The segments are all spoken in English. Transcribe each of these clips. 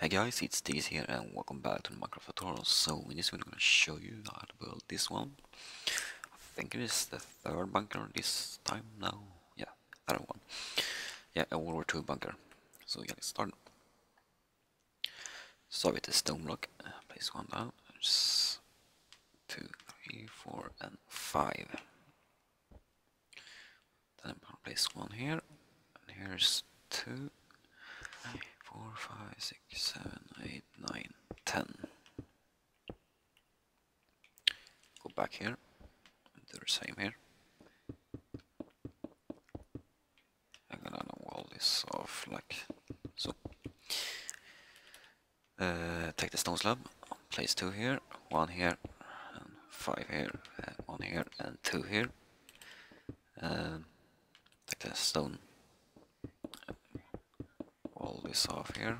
Hey guys, it's Tiggis here and welcome back to the Minecraft tutorial. So in this video I'm to show you how to build this one. I think it is the third bunker this time now. Yeah, third one. Yeah, a World War II bunker. So yeah, let's start. So with the stone block. Uh, place one down. Just two, three, four, and five. Then I'm gonna place one here. And here's two four, five, six, seven, eight, nine, ten. Go back here, do the same here. I'm gonna wall this off like so. Uh, take the stone slab, place two here, one here, and five here, one here, and two here. Um, take the stone this off here.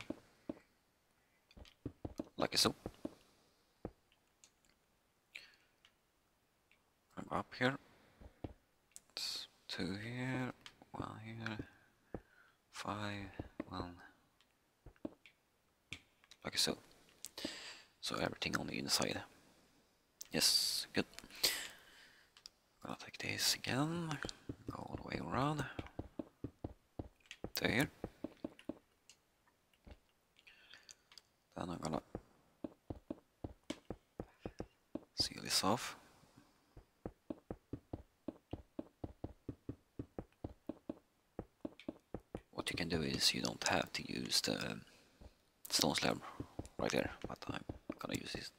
Like so go up here. It's two here one here five one. Like so so everything on the inside. Yes good. Gonna take this again go all the way around. To here Then I'm gonna seal this off. What you can do is you don't have to use the um, stone slab right there, but I'm gonna use this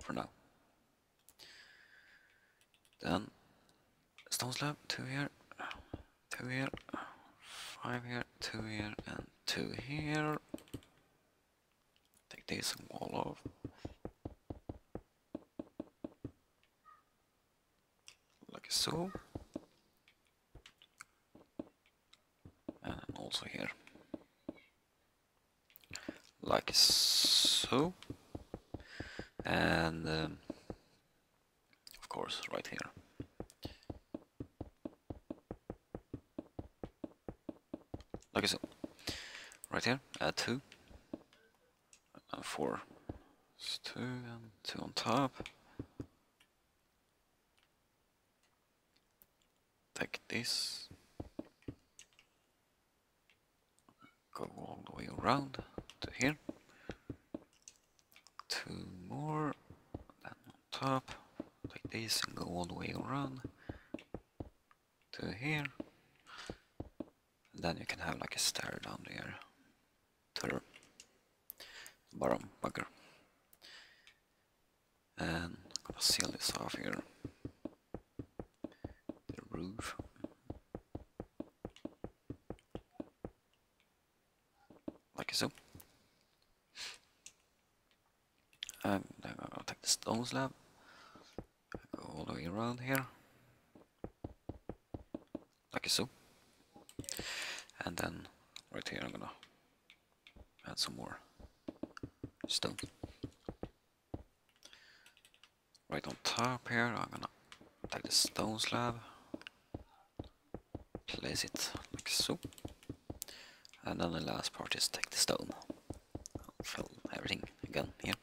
for now. Then stone slab, two here, two here, five here, two here, and two here Take this and wall off. Like so. And also here. Like so. And um, of course right here. Like so. Right here, add two And four. It's two and two on top. Take this. Go all the way around to here. Two more. Then on top. like this and go all the way around to here. And then you can have like a stair down there to the bottom bugger. And I'm gonna seal this off here. The roof. Like so. And then I'm gonna take the stone slab. Go all the way around here. Like so. And then right here I'm gonna add some more stone. Right on top here, I'm gonna take the stone slab, place it like so, and then the last part is take the stone. I'll fill everything again here.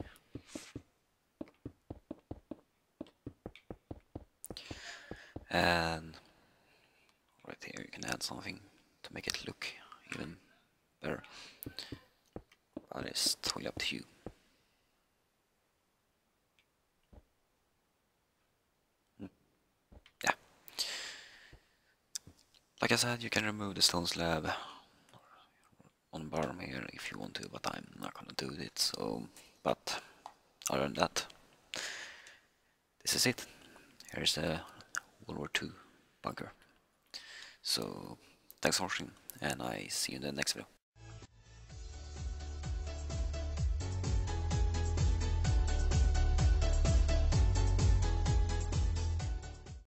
And right here you can add something to make it look even better. But it's totally up to you. Mm. Yeah. Like I said, you can remove the stone slab on bottom here if you want to, but I'm not gonna do it, so... But, other than that, this is it. Here's the World War II bunker. So, thanks for watching, and I see you in the next video.